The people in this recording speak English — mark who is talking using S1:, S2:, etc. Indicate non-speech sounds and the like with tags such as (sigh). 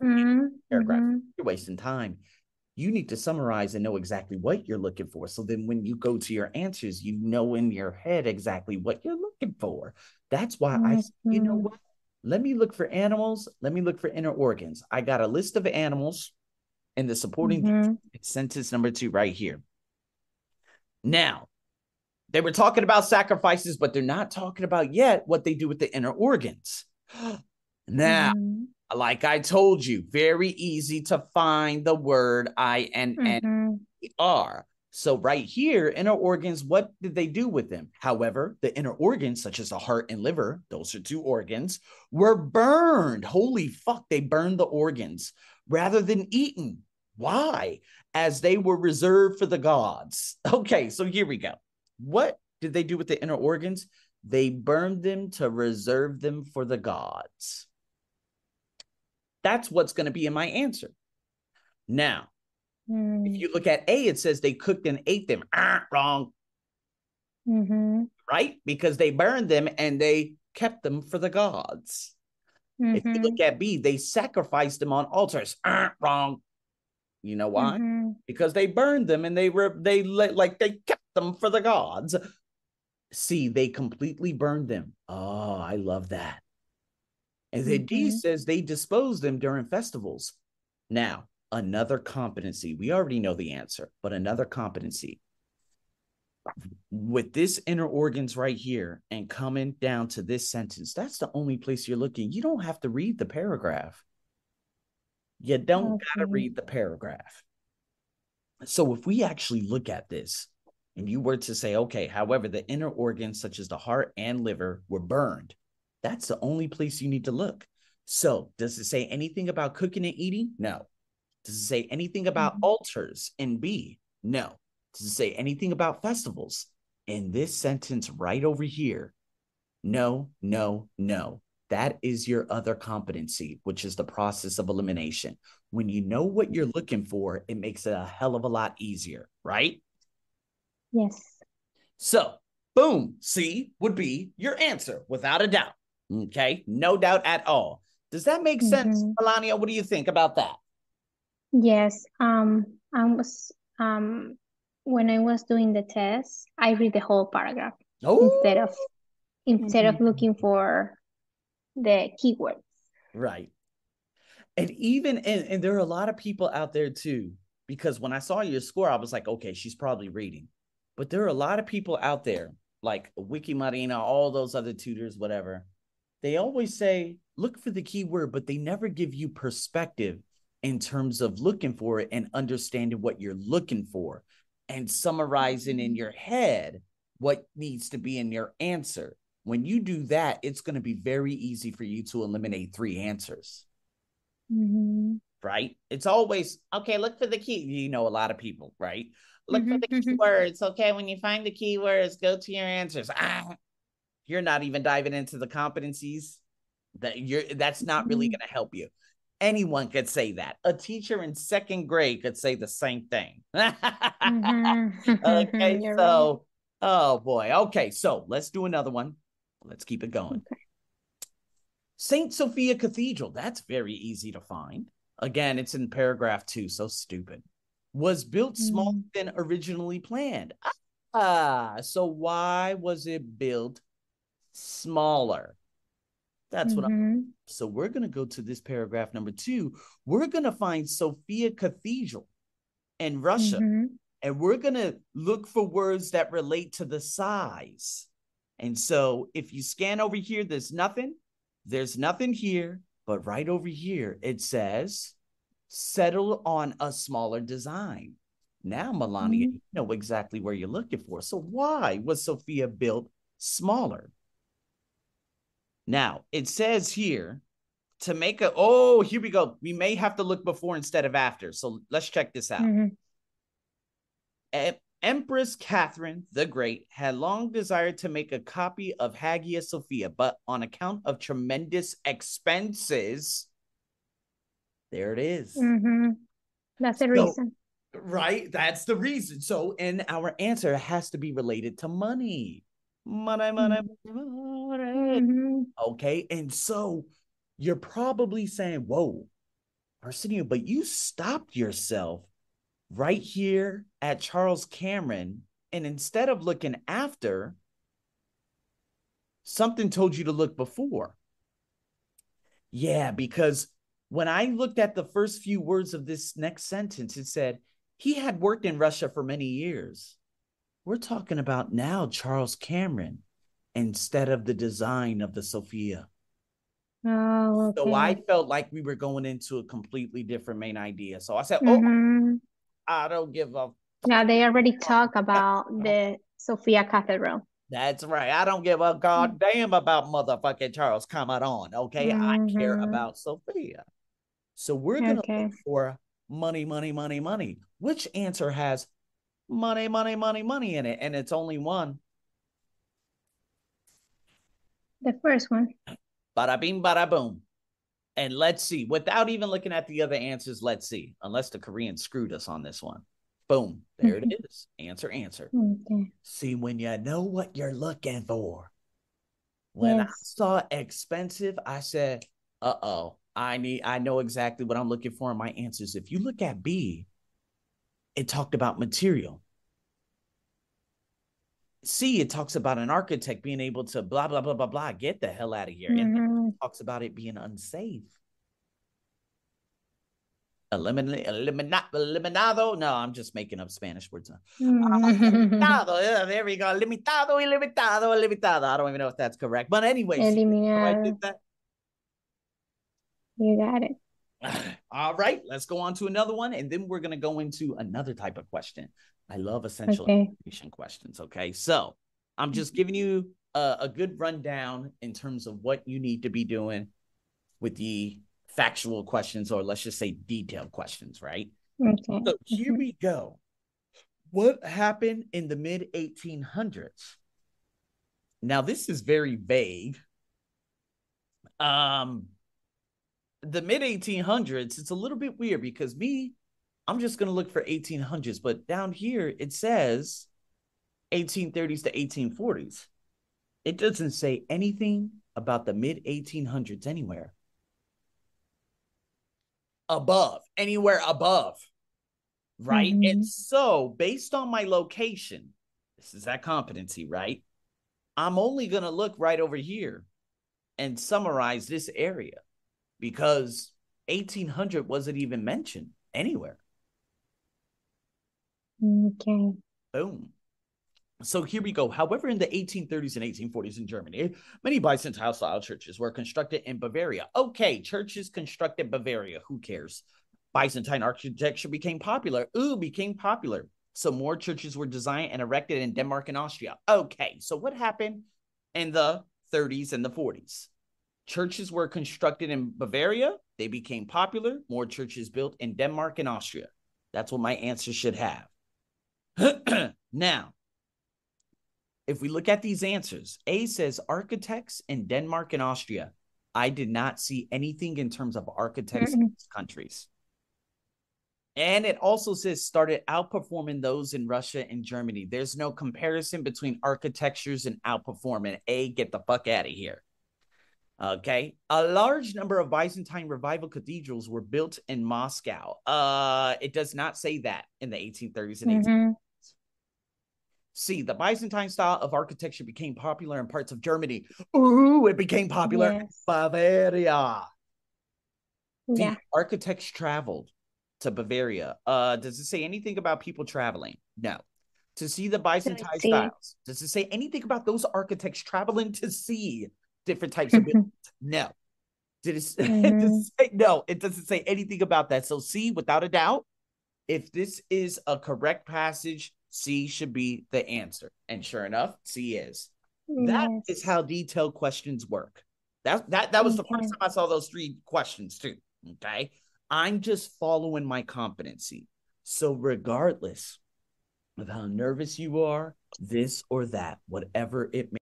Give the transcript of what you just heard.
S1: paragraph.
S2: Mm-hmm.
S1: Paragraph.
S2: Mm-hmm.
S1: You're wasting time. You need to summarize and know exactly what you're looking for. So then when you go to your answers, you know in your head exactly what you're looking for. That's why I, you know
S2: Mhm.
S1: what? Let me look for animals. Let me look for inner organs. I got a list of animals and the supporting
S2: Mhm.
S1: sentence number two right here. Now, they were talking about sacrifices, but they're not talking about yet what they do with the inner organs. (gasps) Now,
S2: Mhm.
S1: Like I told you, very easy to find the word I N N
S2: Mhm.
S1: E R. So, right here, inner organs, what did they do with them? However, the inner organs, such as the heart and liver, those are two organs, were burned. Holy fuck, they burned the organs rather than eaten. Why? As they were reserved for the gods. (laughs) Okay, so here we go. What did they do with the inner organs? They burned them to reserve them for the gods. That's what's going to be in my answer. Now,
S2: Mm.
S1: if you look at A, it says they cooked and ate them. Ah, wrong,
S2: Mhm.
S1: right? Because they burned them and they kept them for the gods. If you look at B, they sacrificed them on altars. Ah, wrong. You know why?
S2: Mhm.
S1: Because they burned them and they were they like they kept them for the gods. See, they completely burned them. Oh, I love that. And then D
S2: mm-hmm.
S1: says they dispose them during festivals. Now, another competency. We already know the answer, but another competency. With this inner organs right here and coming down to this sentence, that's the only place you're looking. You don't have to read the paragraph. You don't got to read the paragraph. So if we actually look at this and you were to say, okay, however, the inner organs such as the heart and liver were burned, that's the only place you need to look. So does it say anything about cooking and eating? No. Does it say anything about
S2: Mhm.
S1: altars in B? No. Does it say anything about festivals? In this sentence right over here, no, no, no. That is your other competency, which is the process of elimination. When you know what you're looking for, it makes it a hell of a lot easier, right?
S2: Yes.
S1: So, boom, C would be your answer without a doubt. Okay, no doubt at all. Does that make sense,
S2: Mhm.
S1: Melania? What do you think about that?
S2: Yes. Um, I was um when I was doing the test, I read the whole paragraph
S1: Oh,
S2: instead of instead of
S1: Mhm.
S2: looking for the keywords.
S1: Right. And even and, and there are a lot of people out there too, because when I saw your score, I was like, okay, she's probably reading. But there are a lot of people out there, like Wiki Marina, all those other tutors, whatever. They always say, look for the keyword, but they never give you perspective in terms of looking for it and understanding what you're looking for and summarizing in your head what needs to be in your answer. When you do that, it's going to be very easy for you to eliminate three answers
S2: Mhm.
S1: right? It's always okay. Look for the key. You know, a lot of people, right? Look for
S2: Mhm,
S1: the keywords. Okay, when you find the keywords, go to your answers. Ah, you're not even diving into the competencies. That you're that's not really
S2: Mhm.
S1: going to help you. Anyone could say that. A teacher in second grade could say the same thing. (laughs)
S2: Mhm. (laughs)
S1: okay,
S2: You're right.
S1: so oh boy. Okay, so let's do another one. Let's keep it going.
S2: Okay.
S1: St. Sophia Cathedral, that's very easy to find. Again, it's in paragraph two, so stupid. Was built smaller
S2: Mm.
S1: than originally planned. Ah, so why was it built smaller? That's what I'm. So we're going to go to this paragraph number two. We're going to find Sophia Cathedral in Russia,
S2: Mhm.
S1: and we're going to look for words that relate to the size. And so if you scan over here, there's nothing. There's nothing here, but right over here, it says settle on a smaller design. Now, Melania,
S2: Mhm.
S1: you know exactly where you're looking for. So why was Sophia built smaller? Now, it says here to make a, oh, here we go. We may have to look before instead of after. So let's check this out.
S2: Mhm.
S1: Em- Empress Catherine the Great had long desired to make a copy of Hagia Sophia, but on account of tremendous expenses, there it is.
S2: Mhm. That's the
S1: So-
S2: reason.
S1: Right? That's the reason. So, and our answer has to be related to money. Money, money, money.
S2: Mhm.
S1: Okay. And so you're probably saying, whoa, Arsenio, but you stopped yourself right here at Charles Cameron. And instead of looking after, something told you to look before. Yeah, because when I looked at the first few words of this next sentence, it said, he had worked in Russia for many years. We're talking about now Charles Cameron instead of the design of the Sophia.
S2: Oh, okay.
S1: So I felt like we were going into a completely different main idea. So I said,
S2: Mhm.
S1: Oh, I don't give a
S2: Yeah, they already talk about the Sophia Cathedral.
S1: That's right. I don't give a goddamn about motherfucking Charles Cameron. Okay. I care
S2: Mhm.
S1: about Sophia. So we're gonna
S2: Okay.
S1: look for money, money, money, money. Which answer has money, money, money, money in it? And it's only one.
S2: The first one.
S1: Bada bing, bada boom. And let's see, without even looking at the other answers, let's see, unless the Koreans screwed us on this one. Boom, there it is. Answer, answer.
S2: Okay.
S1: See, when you know what you're looking for. When I saw expensive, I said, uh oh, I need, I know exactly what I'm looking for in my answers. If you look at B, it talked about material. C, it talks about an architect being able to blah, blah, blah, blah, blah. Get the hell out of here. And then
S2: Mhm.
S1: it talks about it being unsafe. Eliminate, eliminat, eliminado. No, I'm just making up Spanish words.
S2: Mhm.
S1: Limitado. (laughs) Yeah, there we go. Limitado, ilimitado, limitado. I don't even know if that's correct. But anyway, see I did that?
S2: You got it. (sighs)
S1: All right, let's go on to another one. And then we're going to go into another type of question. I love essential
S2: Okay.
S1: information questions. Okay. So I'm just giving you a, a good rundown in terms of what you need to be doing with the factual questions, or let's just say detailed questions, right?
S2: Okay.
S1: So here we go. What happened in the mid 1800s? Now, this is very vague. Um, the mid 1800s, it's a little bit weird because me, I'm just going to look for 1800s, but down here it says 1830s to 1840s. It doesn't say anything about the mid 1800s anywhere. Above, anywhere above, right? And
S2: Mhm.
S1: so, based on my location, this is that competency, right? I'm only going to look right over here and summarize this area because 1800 wasn't even mentioned anywhere.
S2: Okay.
S1: Boom. So here we go. However, in the 1830s and 1840s in Germany, many Byzantine style churches were constructed in Bavaria. Okay, churches constructed in Bavaria. Who cares? Byzantine architecture became popular. Ooh, became popular. So more churches were designed and erected in Denmark and Austria. Okay, so what happened in the 30s and the 40s? Churches were constructed in Bavaria. They became popular. More churches built in Denmark and Austria. That's what my answer should have. (clears throat) now, if we look at these answers, A says architects in Denmark and Austria. I did not see anything in terms of architects in these countries. And it also says started outperforming those in Russia and Germany. There's no comparison between architectures and outperforming. A, get the fuck out of here. Okay. A large number of Byzantine revival cathedrals were built in Moscow. Uh, it does not say that in the 1830s and 1840s.
S2: Mhm.
S1: See, the Byzantine style of architecture became popular in parts of Germany. Ooh, it became popular in
S2: Yes.
S1: Bavaria. The
S2: Yeah.
S1: architects traveled to Bavaria. Uh, does it say anything about people traveling? No. To see the Byzantine styles. Does it say anything about those architects traveling to see different types of buildings? No. Did it,
S2: Mhm. (laughs)
S1: it say no? It doesn't say anything about that. So C, without a doubt, if this is a correct passage, C should be the answer. And sure enough, C is. That is how detailed questions work. That that that was the first time I saw those three questions too. Okay. I'm just following my competency. So regardless of how nervous you are, this or that, whatever it may